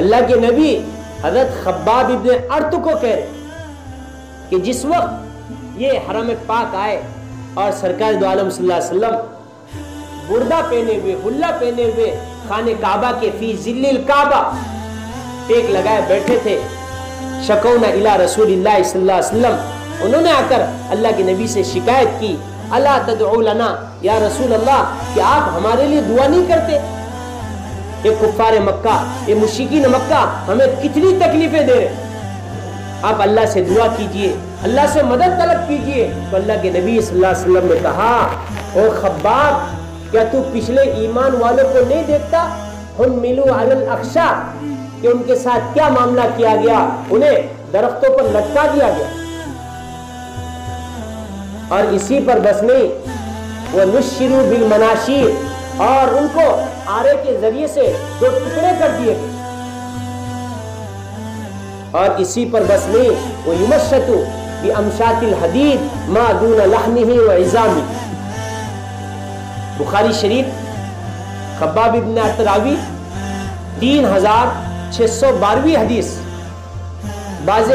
اللہ کے نبی حضرت خباب ابن ارت کو کہہ رہے کہ جس وقت یہ حرم پاک آئے اور سرکار دو عالم صلی اللہ علیہ وسلم بردہ پہنے ہوئے حلہ پہنے ہوئے خانہ کعبہ کے فی ذل الکعبہ ٹیک لگائے بیٹھے تھے، شکونا الى رسول اللہ صلی اللہ علیہ وسلم۔ انہوں نے آ کر اللہ کے نبی سے شکایت کی اللہ تدعو لنا، یا رسول اللہ، کہ آپ ہمارے لیے دعا نہیں کرتے؟ یہ کفار مکہ یہ مشکین مکہ، ہمیں کتنی تکلیفیں دے رہے آپ اللہ سے دعا کیجیے، اللہ سے مدد طلب کیجیے۔ تو اللہ کے نبی صلی اللہ علیہ وسلم نے کہا، او خباب، کیا تو پچھلے ایمان والوں کو نہیں دیکھتا؟ ہم ملو علی کہ ان کے ساتھ کیا معاملہ کیا گیا؟ انہیں درختوں پر لٹکا دیا گیا۔ اور اسی پر بس نہیں، وہ نشرو بالمناشیر اور ان کو آرے کے ذریعے سے دو ٹکڑے کر دیے گئے۔ اور اسی پر بس نہیں وہ یمشتو بی امشات الحدید ما دون لحنه و عظامی بخاری شریف، خباب ابن اتراوی تین ہزار چھ سو بارہویں حدیث۔ بعض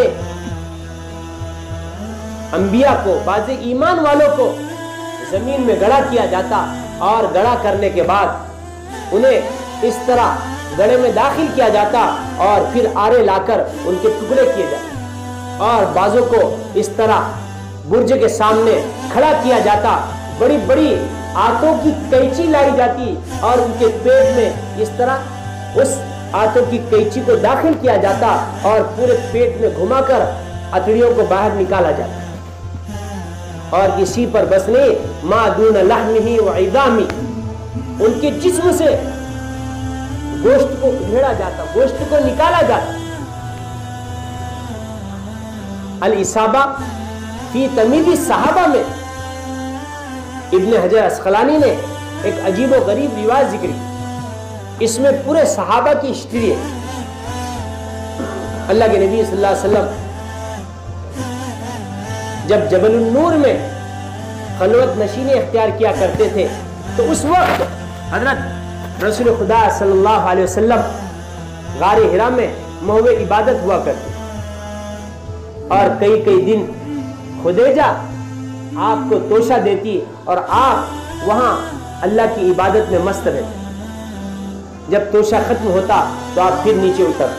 انبیاء کو، بعض ایمان والوں کو زمین میں گڑا کیا جاتا اور گڑا کرنے کے بعد انہیں اس طرح گڑے میں داخل کیا جاتا اور پھر آرے لا کر ان کے ٹکڑے کیے جاتے اور بازوں کو اس طرح برج کے سامنے کھڑا کیا جاتا۔ بڑی بڑی آتوں کی قیچی لائی جاتی اور ان کے پیٹ میں اس طرح اس آتوں کی قیچی کو داخل کیا جاتا اور پورے پیٹ میں گھما کر اتڑیوں کو باہر نکالا جاتا۔ اور اسی پر بس نے ما دون لحمہی و عظامی ان کے جسم سے گوشت کو ادھیڑا جاتا گوشت کو نکالا جاتا الاسابہ فی تمیدی صحابہ میں ابن حجر اسقلانی نے ایک عجیب و غریب رواج ذکر کی اس میں پورے صحابہ کی ہسٹری ہے اللہ کے نبی صلی اللہ علیہ وسلم جب جبل النور میں خلوت نشینی اختیار کیا کرتے تھے تو اس وقت حضرت رسول خدا صلی اللہ علیہ وسلم غار ہرا میں محو عبادت ہوا کرتے اور کئی کئی دن خدیجہ آپ کو توشہ دیتی اور آپ وہاں اللہ کی عبادت میں مست رہتے جب توشہ ختم ہوتا تو آپ پھر نیچے اتر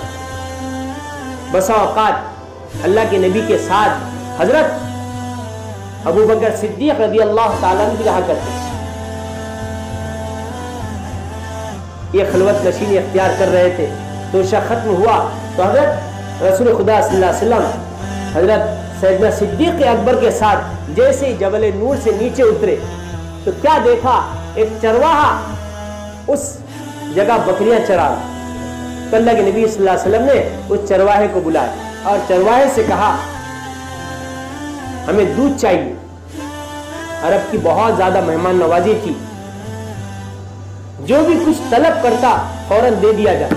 بسا اوقات اللہ کے نبی کے ساتھ حضرت ابو بکر صدیق رضی اللہ تعالیٰ بھی رہا کرتے یہ خلوت نشینی اختیار کر رہے تھے۔ تو توشہ ختم ہوا۔ تو حضرت رسول خدا صلی اللہ علیہ وسلم، حضرت سیدنا صدیق اکبر کے ساتھ جیسے جبل نور سے نیچے اترے، تو کیا دیکھا؟ ایک چرواہا اس جگہ بکریاں چرا۔ تو اللہ کے نبی صلی اللہ علیہ وسلم نے اس چرواہے کو بلایا۔ اور چرواہے سے کہا، ہمیں دودھ چاہیے۔ عرب کی بہت زیادہ مہمان نوازی تھی۔ جو بھی کچھ طلب کرتا فوراً دے دیا جاتا۔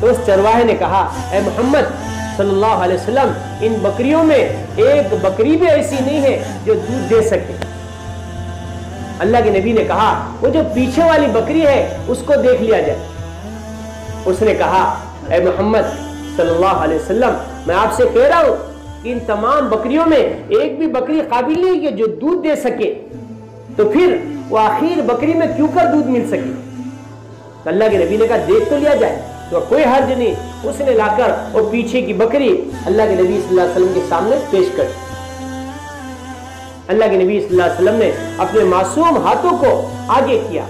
تو اس چرواہے نے کہا، اے محمد صلی اللہ علیہ وسلم، ان بکریوں میں ایک بکری بھی ایسی نہیں ہے جو دودھ دے سکے۔ اللہ کے نبی نے کہا، وہ جو پیچھے والی بکری ہے، اس کو دیکھ لیا جائے۔ اس نے کہا، اے محمد صلی اللہ علیہ وسلم، میں آپ سے کہہ رہا ہوں کہ ان تمام بکریوں میں ایک بھی بکری قابل نہیں کہ جو دودھ دے سکے۔ تو پھر وہ آخر بکری میں کیوں کر دودھ مل سکے اللہ کے نبی نے کہا، دیکھ تو لیا جائے، تو کوئی حرج نہیں۔ اس نے لا کر وہ پیچھے کی بکری اللہ کے نبی صلی اللہ علیہ وسلم کے سامنے پیش کر اللہ کے نبی صلی اللہ علیہ وسلم نے اپنے معصوم ہاتھوں کو آگے کیا۔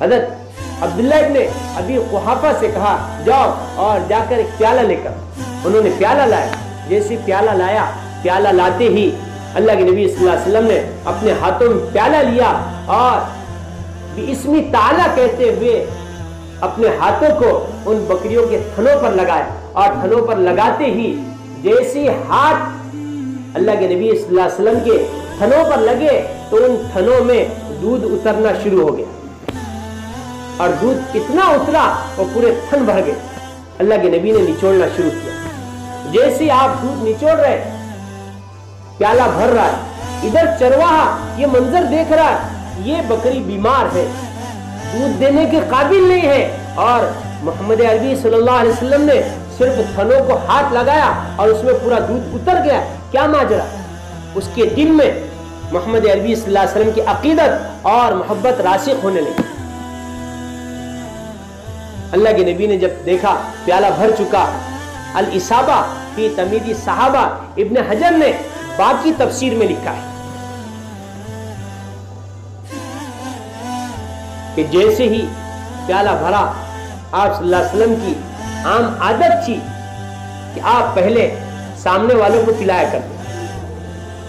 حضرت عبداللہ ابن ابی قحافہ سے کہا، جاؤ اور جا کر ایک پیالہ لے کر۔ انہوں نے پیالہ لایا۔ جیسے پیالہ لایا، پیالہ لاتے ہی اللہ کے نبی صلی اللہ علیہ وسلم نے اپنے ہاتھوں میں پیالہ لیا اور اسمی تعالیٰ کہتے ہوئے اپنے ہاتھوں کو ان بکریوں کے تھنوں پر لگائے اور تھنوں پر لگاتے ہی جیسی ہاتھ اللہ کے نبی صلی اللہ علیہ وسلم کے تھنوں پر لگے تو ان تھنوں میں دودھ اترنا شروع ہو گیا اور دودھ اتنا اترا وہ پورے تھن بھر گئے اللہ کے نبی نے نچوڑنا شروع کیا جیسے آپ دودھ نچوڑ رہے پیالہ بھر رہا ہے ادھر چرواہا یہ منظر دیکھ رہا ہے یہ بکری بیمار ہے دودھ دینے کے قابل نہیں ہے اور محمد عربی صلی اللہ علیہ وسلم نے صرف تھنوں کو ہاتھ لگایا اور اس میں پورا دودھ اتر گیا کیا ماجرا اس کے دن میں محمد عربی صلی اللہ علیہ وسلم کی عقیدت اور محبت راسخ ہونے لگی اللہ کے نبی نے جب دیکھا پیالہ بھر چکا الاسابہ فی تمیدی صحابہ ابن حجر نے باقی تفسیر میں لکھا ہے کہ جیسے ہی پیالہ بھرا، آپ صلی اللہ علیہ وسلم کی عام عادت تھی کہ آپ پہلے سامنے والوں کو پلایا کرتے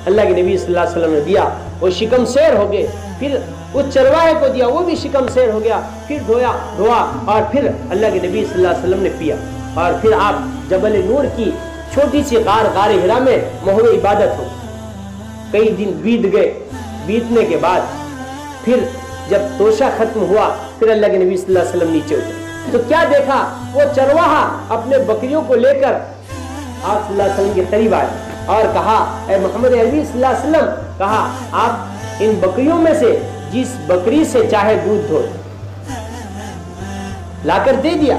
اللہ کے نبی صلی اللہ علیہ وسلم نے دیا، وہ شکم سیر ہو گئے، پھر اس چرواہے کو دیا، وہ بھی شکم سیر ہو گیا، پھر دھویا، دھوا، اور پھر اللہ کے نبی صلی اللہ علیہ وسلم نے پیا۔ اور پھر آپ جبل نور کی چھوٹی سی غار غار ہرا میں محو عبادت ہو۔ کئی دن بیت گئے۔ بیتنے کے بعد پھر جب توشہ ختم ہوا، پھر اللہ کے نبی صلی اللہ علیہ وسلم نیچے اترے۔ تو کیا دیکھا؟ وہ چرواہا اپنے بکریوں کو لے کر آپ صلی اللہ علیہ وسلم کے قریب آئے اور کہا، اے محمد عربی صلی اللہ علیہ وسلم، کہا، آپ ان بکریوں میں سے جس بکری سے چاہے دودھ دھو۔ لا کر دے دیا۔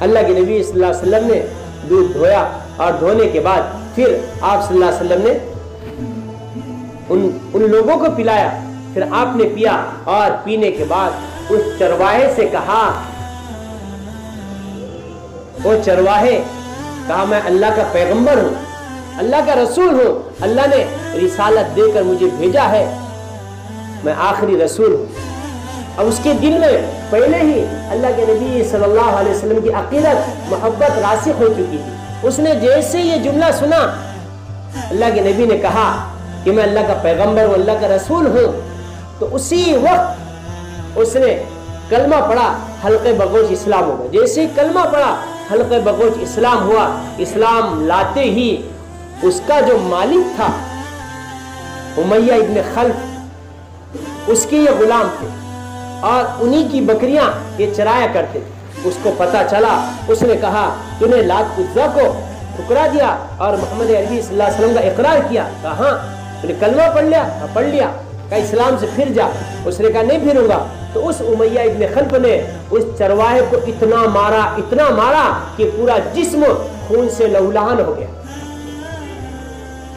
اللہ کے نبی صلی اللہ علیہ وسلم نے دودھ دھویا اور دھونے کے بعد پھر آپ صلی اللہ علیہ وسلم نے ان, ان لوگوں کو پلایا۔ پھر آپ نے پیا اور پینے کے بعد اس چرواہے سے کہا وہ چرواہے کہا میں اللہ کا پیغمبر ہوں اللہ کا رسول ہوں اللہ نے رسالت دے کر مجھے بھیجا ہے میں آخری رسول ہوں۔ اب اس کے دل میں پہلے ہی اللہ کے نبی صلی اللہ علیہ وسلم کی عقیدت، محبت راسخ ہو چکی تھی۔ اس نے جیسے یہ جملہ سنا، اللہ کے نبی نے کہا کہ میں اللہ کا پیغمبر ہوں، اللہ کا رسول ہوں۔ تو اسی وقت اس نے کلمہ پڑھا حلقے بگوش اسلام ہوگا۔ جیسے کلمہ پڑھا حلقے بگوش اسلام ہوا، اسلام لاتے ہی اس کا جو مالک تھا، امیہ ابن خلف، اس کے یہ غلام تھے۔ اور انہی کی بکریاں یہ چرایا کرتے تھے۔ اس کو پتا چلا، اس نے کہا تو نے لات قدزہ کو ٹھکرا دیا اور محمد عربی صلی اللہ علیہ وسلم کا اقرار کیا۔ کہا ہاں تو نے کلمہ پڑھ لیا؟ ہاں، پڑھ لیا۔ کہا، اسلام سے پھر جا۔ اس نے کہا، نہیں پھروں گا۔ تو اس امیہ ابن خلف نے اس چرواہے کو اتنا مارا اتنا مارا کہ پورا جسم خون سے لہولہان ہو گیا۔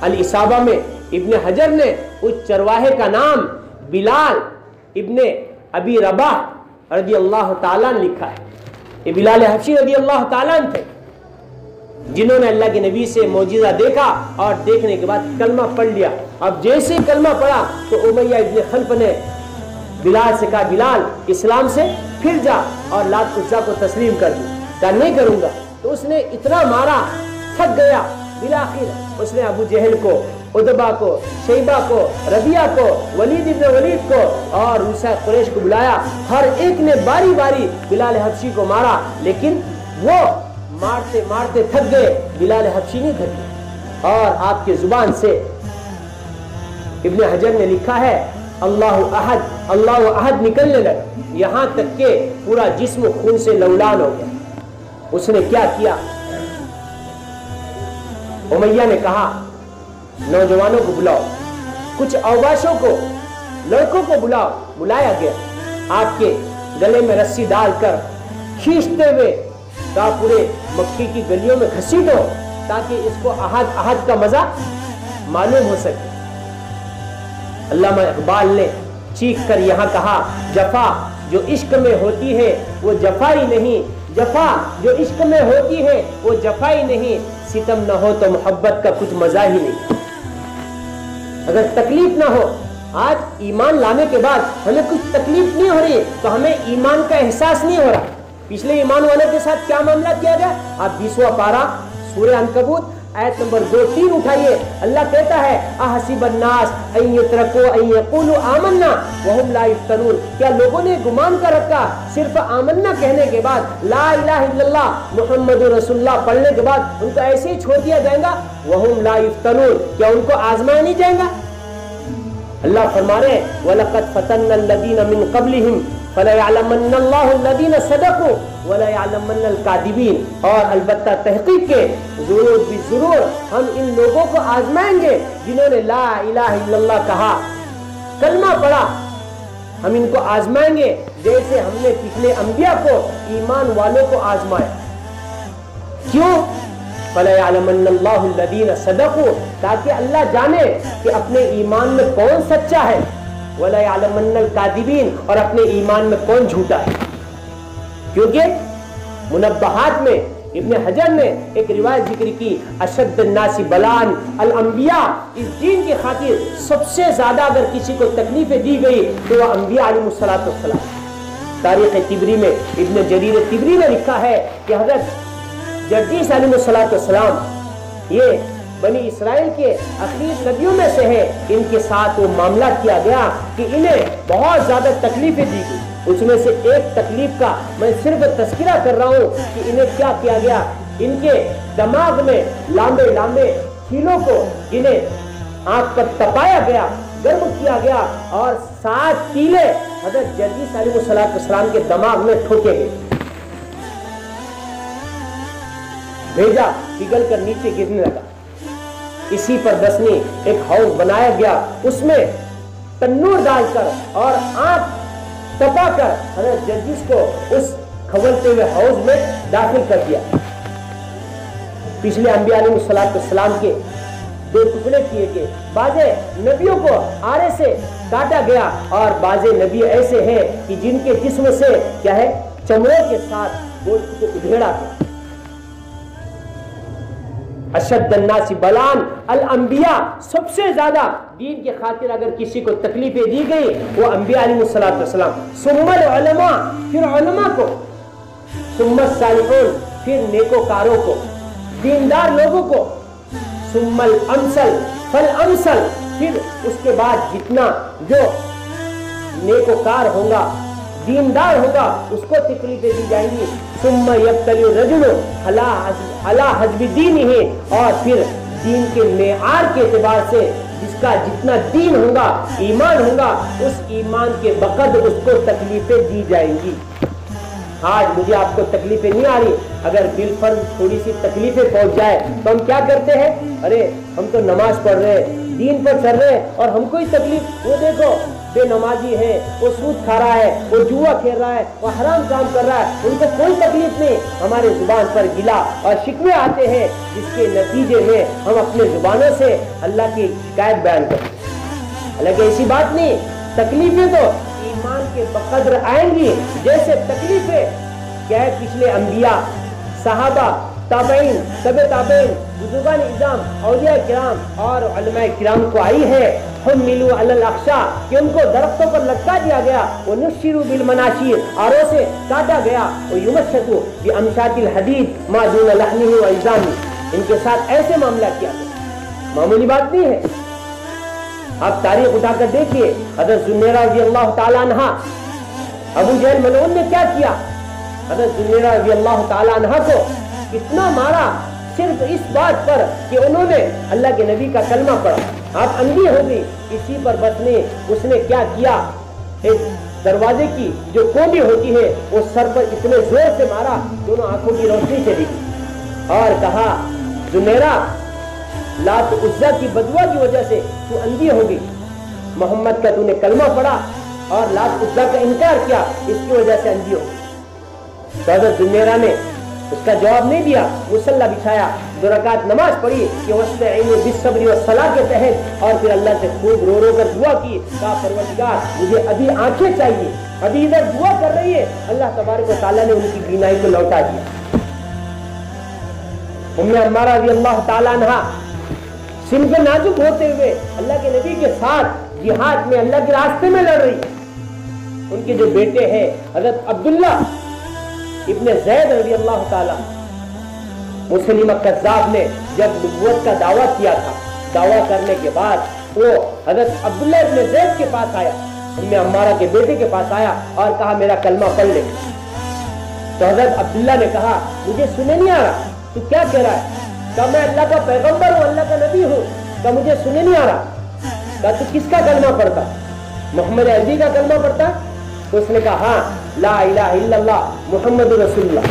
الاسابہ میں ابن حجر نے اس چرواہے کا نام بلال ابن ابی رباح رضی اللہ تعالیٰ نے لکھا ہے۔ یہ بلال حفشی رضی اللہ تعالیٰ تھے۔ جنہوں نے اللہ کے نبی سے موجزہ دیکھا اور دیکھنے کے بعد کلمہ پڑھ لیا۔ اب جیسے کلمہ پڑھا تو امیہ ابن خلف نے بلال سے کہا، بلال، اسلام سے پھر جا اور لات قصہ کو تسلیم کر دی کہا، نہیں کروں گا۔ تو اس نے اتنا مارا، تھک گیا۔ بلاخر اس نے ابو جہل کو ادبا کو، شیبہ کو ربیہ کو، ولید ابن ولید کو اور روسا قریش کو بلایا۔ ہر ایک نے باری باری بلال حفشی کو مارا، لیکن وہ مارتے مارتے تھک گئے۔ بلال حفشی نہیں تھک گئے اور آپ کے زبان سے ابن حجر نے لکھا ہے، اللہ احد اللہ احد نکلنے لگا۔ یہاں تک کہ پورا جسم خون سے لولان ہو گیا۔ اس نے کیا کیا؟ امیہ نے کہا نوجوانوں کو بلاؤ۔ کچھ اوباشوں کو، لڑکوں کو بلاؤ، بلایا گیا۔ آپ کے گلے میں رسی ڈال کر کھینچتے ہوئے کہا پورے مکھی کی گلیوں میں گھسیٹو تاکہ اس کو احد احد کا مزہ معلوم ہو سکے۔ علامہ اقبال نے چیخ کر یہاں کہا، جفا جو عشق میں ہوتی ہے وہ جفائی نہیں۔ جفا جو عشق میں ہوتی ہے وہ جفائی نہیں۔ ستم نہ ہو تو محبت کا کچھ مزہ ہی نہیں۔ اگر تکلیف نہ ہو، آج ایمان لانے کے بعد ہمیں کچھ تکلیف نہیں ہو رہی، تو ہمیں ایمان کا احساس نہیں ہو رہا۔ پچھلے ایمان والے کے ساتھ کیا معاملہ کیا گیا؟ آپ بیسواں پارا سورہ انکبوت آیت نمبر دو، تین اٹھائیے۔ اللہ کہتا ہے، احسب الناس ان یترکو ان یقولو آمنا وهم لا یفتنون۔ کیا لوگوں نے گمان کر رکھا؟ صرف آمنا کہنے کے بعد، لا الہ الا اللہ، محمد رسول اللہ، پڑھنے کے بعد ان کو ایسے ہی چھوڑ دیا جائے گا؟ وهم لا یفتنون، کیا ان کو آزمایا نہیں جائے گا؟ اللہ فرما رہے ہیں، وَلَقَدْ فَتَنَّ الَّذِينَ مِن قَبْلِهِمْ فَلَيَعْلَمَنَّ اللَّهُ الَّذِينَ صَدَقُوا وَلَيَعْلَمَنَّ الْكَاذِبِينَ۔ اور البتہ تحقیق کے ضرور بھی ضرور ہم ان لوگوں کو آزمائیں گے جنہوں نے لا الہ الا اللہ کہا۔ کلمہ پڑھا، ہم ان کو آزمائیں گے جیسے ہم نے پچھلے انبیاء کو، ایمان والوں کو آزمایا۔ کیوں؟ فَلَيَعْلَمَنَّ اللَّهُ الَّذِينَ صَدَقُوا۔ تاکہ اللہ جانے کہ اپنے ایمان میں کون سچا ہے۔ وَلَيَعْلَمَنَّ الْقَادِبِينَ اور اپنے ایمان میں کون جھوٹا ہے۔ کیونکہ منبہات میں ابن حجر نے ایک روایت ذکر کی، اشد الناس بلان، الانبیاء۔ اس دین کی خاطر سب سے زیادہ اگر کسی کو تکلیفیں دی گئی تو وہ انبیاء علیہ السلام تاریخ تبری میں ابن جریر تبری میں لکھا ہے کہ حضرت جرجیس علیہ السلام یہ بنی اسرائیل کے اخیر نبیوں میں سے ہے ان کے ساتھ وہ معاملہ کیا گیا کہ انہیں بہت زیادہ تکلیفیں دی گئی۔ اس میں سے ایک تکلیف کا میں صرف تذکرہ کر رہا ہوں کہ انہیں کیا کیا گیا۔ ان کے دماغ میں لامبے لامبے کھیلوں کو انہیں آنکھ پر تپایا گیا، گرم کیا گیا اور سات کیلے حضرت جرجیس علیہ السلام کے دماغ میں ٹھوکے گئے۔ بھیجا پگل کر نیچے گرنے لگا۔ اسی پر دسنی ایک ہاؤس بنایا گیا، اس میں تنور ڈال کر اور آنکھ تپا کر حضرت جرجیس کو اس کھولتے ہوئے ہاؤس میں داخل کر دیا۔ پچھلے انبیاء علیہ السلام کے دو ٹکڑے کیے گئے۔ بعض نبیوں کو آرے سے کاٹا گیا اور بعض نبی ایسے ہیں کہ جن کے جسم سے کیا ہے چمڑے کے ساتھ گوشت کو ادھیڑا گیا۔ اشد الناس بلان۔ الانبیاء سب سے زیادہ دین کے خاطر اگر کسی کو تکلیفیں دی گئی، وہ انبیاء علیہ السلام ثم العلماء، پھر علماء کو۔ ثم الصالحون پھر نیکوکاروں کو۔ دیندار لوگوں کو۔ ثم الامثل، فالامثل، پھر اس کے بعد جتنا جو نیکوکار ہوگا دیندار ہوگا، اس کو تکلیفیں دی جائیں گی۔ ثم یبتلی الرجل علی حجب دین ہی اور پھر دین کے معیار کے اعتبار سے جس کا جتنا دین ہوگا، ایمان ہوگا، اس ایمان کے بقد اس کو تکلیفیں دی جائیں گی۔ آج مجھے آپ کو تکلیفیں نہیں آ رہی۔ اگر دل پر تھوڑی سی تکلیفیں پہنچ جائے تو ہم کیا کرتے ہیں؟ ارے، ہم تو نماز پڑھ رہے ہیں، دین پر چل رہے ہیں اور ہم کو ہی تکلیف۔ وہ دیکھو بے نمازی ہے، وہ سود کھا رہا ہے، وہ جوا کھیل رہا ہے، وہ حرام کام کر رہا ہے، ان کو کوئی تکلیف نہیں۔ ہمارے زبان پر گلا اور شکوے آتے ہیں، جس کے نتیجے میں ہم اپنے زبانوں سے اللہ کی شکایت بیان کرتے ہیں حالانکہ ایسی بات نہیں، تکلیفیں تو ایمان کے بقدر آئیں گی۔ جیسے تکلیفیں، کیا ہے پچھلے انبیاء، صحابہ، تابعین طب تابعین، بزرگان اظام اولیاء کرام اور علماء کرام کو آئی ہے۔ ہم ملو الاخشا کہ ان کو درختوں پر لٹکا دیا گیا۔ وہ نشیرو بالمناشیر آروں سے کاٹا گیا۔ وہ یمشتو بی امشات الحدید ما دون لحنی و ایزانی ان کے ساتھ ایسے معاملہ کیا گیا۔ معمولی بات نہیں ہے۔ آپ تاریخ اٹھا کر دیکھئے حضرت زنیرہ رضی اللہ تعالیٰ عنہ۔ ابو جہل ملعون نے کیا کیا؟ حضرت زنیرہ رضی اللہ تعالیٰ عنہ کو اتنا مارا۔ صرف اس بات پر کہ انہوں نے اللہ کے نبی کا کلمہ پڑھا۔ آپ اندھی ہو گئی اسی پر بس نے، اس نے کیا کیا؟ دروازے کی جو کوبی ہوتی ہے، وہ سر پر اتنے زور سے مارا، دونوں آنکھوں کی روشنی چلی۔ گئی اور کہا، زمیرہ، لات عزا کی بدوا کی وجہ سے تو اندھی ہو گئی محمد کا تو نے کلمہ پڑھا اور لات عزا کا انکار کیا، اس کی وجہ سے اندھی ہو گئی حضرت زمیرہ نے اس کا جواب نہیں دیا، مسلح بچھایا، دو رکعت نماز پڑھی کہ وسط عین بالصبر والصلاح کے تحت اور پھر اللہ سے خوب رو رو کر دعا کی کہا پروردگار، مجھے ابھی آنکھیں چاہیے، ابھی ادھر دعا کر رہی ہے۔ اللہ تبارک و تعالیٰ نے ان کی بینائی کو لوٹا دیا۔ ام عمارہ رضی اللہ تعالیٰ عنہ سن کے نازک ہوتے ہوئے اللہ کے نبی کے ساتھ جہاد میں اللہ کے راستے میں لڑ رہی۔ ان کے جو بیٹے ہیں، حضرت عبداللہ ابن زید رضی اللہ تعالی مسلمہ قذاب نے جب نبوت کا دعویٰ کیا تھا، دعویٰ کرنے کے بعد وہ حضرت عبداللہ ابن زید کے پاس آیا ام عمارہ کے بیٹے کے پاس آیا اور کہا، میرا کلمہ پڑھ لے۔ تو حضرت عبداللہ نے کہا، مجھے سنے نہیں آ رہا، تو کیا کہہ رہا ہے؟ کہا، میں اللہ کا پیغمبر ہوں، اللہ کا نبی ہوں۔ کہا، مجھے سنے نہیں آ رہا۔ کہا، تو کس کا کلمہ پڑھتا؟ محمد عربی کا کلمہ پڑھتا؟ تو اس نے کہا ہاں لا الہ الا اللہ محمد رسول اللہ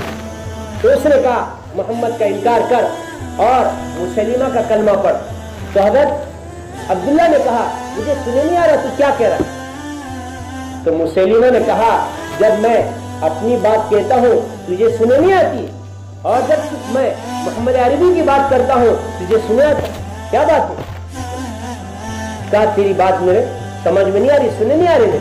تو اس نے کہا محمد کا انکار کر اور مسلمہ کا کلمہ پڑھ۔ تو حضرت عبداللہ نے کہا، مجھے سنے نہیں آ رہا، تو کیا کہہ رہا؟ تو مسلمہ نے کہا، جب میں اپنی بات کہتا ہوں، تجھے سنے نہیں آتی؟ اور جب میں محمد عربی کی بات کرتا ہوں، تجھے سنے آتا؟ کیا بات ہے؟ کہا، تیری بات میرے سمجھ میں نہیں آ رہی سنے نہیں آ رہی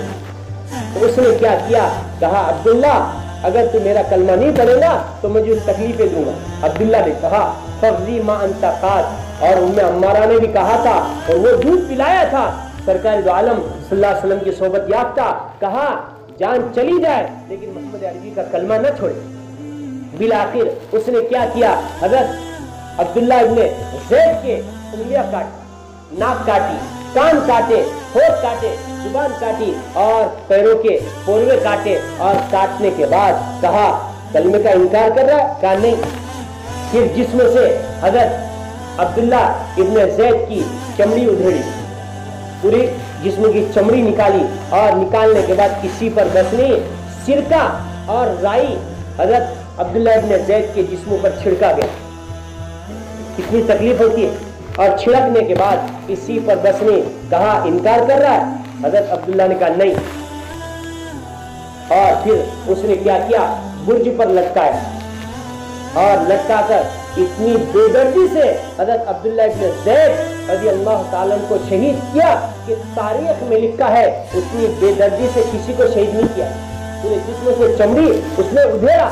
تو اس نے کیا کیا؟ کہا، عبداللہ، اگر تو میرا کلمہ نہیں پڑھے گا تو مجھے اس تکلیفیں دوں گا. عبداللہ نے کہا فضی ما انت قاد. اور ام عمارہ نے بھی کہا تھا، اور وہ دودھ پلایا تھا۔ سرکار دو عالم صلی اللہ علیہ وسلم کی صحبت یافتہ کہا، جان چلی جائے، لیکن محمد عربی کا کلمہ نہ چھوڑے. بالآخر اس نے کیا کیا؟ حضرت عبداللہ ابن زید کے انگلیاں کاٹی، ناک کاٹی۔ کان کاٹے ہوٹ کاٹے، زبان کاٹی اور پیروں کے پوروے کاٹے اور کاٹنے کے بعد کہا، کلمے کا انکار کر رہا کہا نہیں۔ پھر جسم سے حضرت عبداللہ ابن زید کی چمڑی ادھیڑی، پوری جسم کی چمڑی نکالی اور نکالنے کے بعد کسی پر بسنی سرکہ اور رائی حضرت عبداللہ ابن زید کے جسموں پر چھڑکا گیا۔ کتنی تکلیف ہوتی ہے۔ اور چھڑکنے کے بعد کسی پر بس نے کہا، انکار کر رہا ہے؟ حضرت عبداللہ نے کہا، نہیں۔ اور پھر اس نے کیا کیا؟ برج پر لٹکایا۔ اور لٹکا کر اتنی بے دردی سے حضرت عبداللہ ابن زید رضی اللہ تعالیٰ کو شہید کیا کہ تاریخ میں لکھا ہے، اتنی بے دردی سے کسی کو شہید نہیں کیا۔ پورے جسم سے چمڑی اس نے ادھیرا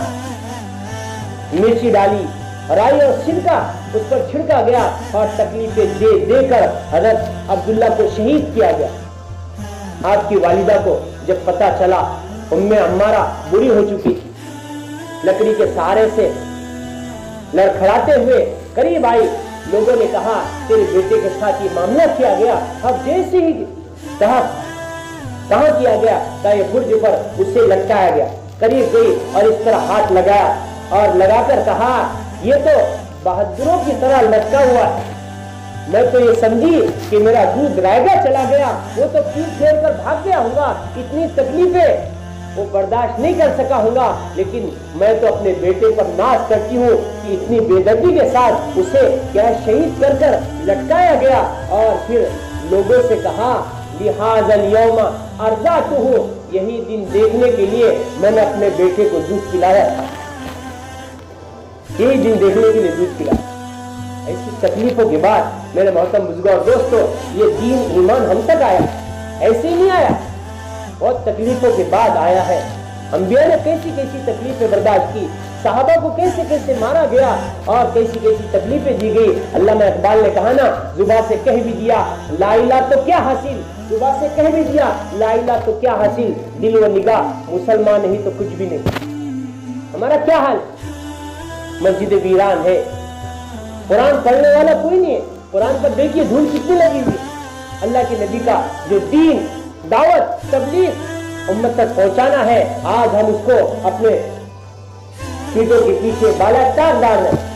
مرچی ڈالی۔ رائی اور سرکہ اس پر چھڑکا گیا اور تکلیفیں دے دے کر حضرت عبداللہ کو شہید کیا گیا۔ آپ کی والدہ کو جب پتا چلا، ام امارہ بری ہو چکی تھی۔ لکڑی کے سہارے سے لڑکھڑاتے ہوئے قریب آئی۔ لوگوں نے کہا، تیرے بیٹے کے ساتھ یہ معاملہ کیا گیا؟ اب جیسے ہی کہا، کہاں کیا گیا؟ کہا یہ برج پر اسے لٹکایا گیا۔ قریب گئی اور اس طرح ہاتھ لگایا اور لگا کر کہا یہ تو بہادروں کی طرح لٹکا ہوا ہے۔ میں تو یہ سمجھی کہ میرا دودھ رائے چلا گیا۔ وہ تو پیٹ پھیر کر بھاگ گیا ہوگا۔ اتنی تکلیفیں۔ وہ برداشت نہیں کر سکا ہوگا۔ لیکن میں تو اپنے بیٹے پر ناز کرتی ہوں کہ اتنی بے دردی کے ساتھ اسے کیا شہید کر کر لٹکایا گیا۔ اور پھر لوگوں سے کہا لحاظ اليوم ارزا تو ہوں یہی دن دیکھنے کے لیے میں نے اپنے بیٹے کو دودھ پلایا۔ تھا یہی دن دیکھنے کے لیے دودھ پلایا۔ ایسی تکلیفوں کے بعد میرے محتم بزرگ اور دوستو یہ دین، ایمان ہم تک آیا۔ ایسے ہی نہیں آیا۔ بہت تکلیفوں کے بعد آیا ہے۔ انبیاء نے کیسی کیسی تکلیفیں برداشت کی، صحابہ کو کیسے کیسے مارا گیا اور کیسی کیسی تکلیفیں دی گئی۔ علامہ اقبال نے کہا نا زبا سے کہہ بھی دیا، لا الہ تو کیا حاصل؟ زبا سے کہہ بھی دیا، لا الہ تو کیا حاصل؟ دل و نگاہ، مسلمان نہیں تو کچھ بھی نہیں۔ ہمارا کیا حال؟ مسجد ویران ہے۔ قرآن پڑھنے والا کوئی نہیں ہے۔ قرآن پر دیکھیے دھول کتنی لگی ہوئی۔ اللہ کے نبی کا جو دین، دعوت، تبلیغ امت تک پہنچانا ہے، آج ہم اس کو اپنے پیٹوں کے پیچھے بالا ٹار ڈال رہے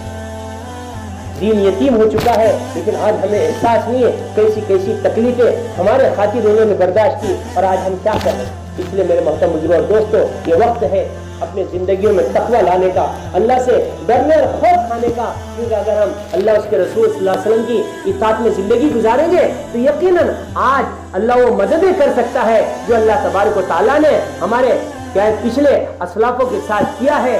دین یتیم ہو چکا ہے، لیکن آج ہمیں احساس نہیں ہے کیسی کیسی تکلیفیں ہمارے خاطر انہوں نے برداشت کی اور آج ہم کیا کر رہے ہیں اس لیے میرے محترم بزرگ اور دوستو یہ وقت ہے اپنے زندگیوں میں تقوی لانے کا، اللہ سے ڈرنے اور خوف کھانے کا۔ کیونکہ اگر ہم اللہ، اس کے رسول صلی اللہ علیہ وسلم کی اطاعت میں زندگی گزاریں گے، تو یقیناً آج اللہ وہ مددیں کر سکتا ہے جو اللہ تبارک و تعالیٰ نے ہمارے پچھلے اسلافوں کے ساتھ کیا ہے۔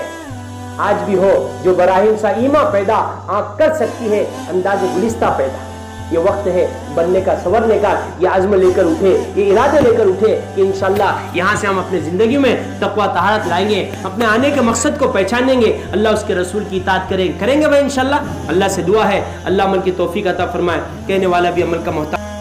آج بھی ہو جو براہیم سا ایمہ پیدا آنکھ کر سکتی ہے، انداز گلستہ پیدا۔ یہ وقت ہے بننے کا سورنے کا۔ یہ عزم لے کر اٹھے، یہ ارادے لے کر اٹھے کہ انشاءاللہ یہاں سے ہم اپنے زندگی میں تقوی، طہارت لائیں گے، اپنے آنے کے مقصد کو پہچانیں گے۔ اللہ اس کے رسول کی اطاعت کریں کریں گے بھائی انشاءاللہ۔ اللہ سے دعا ہے، اللہ عمل کی توفیق عطا فرمائے۔ کہنے والا بھی عمل کا محتاج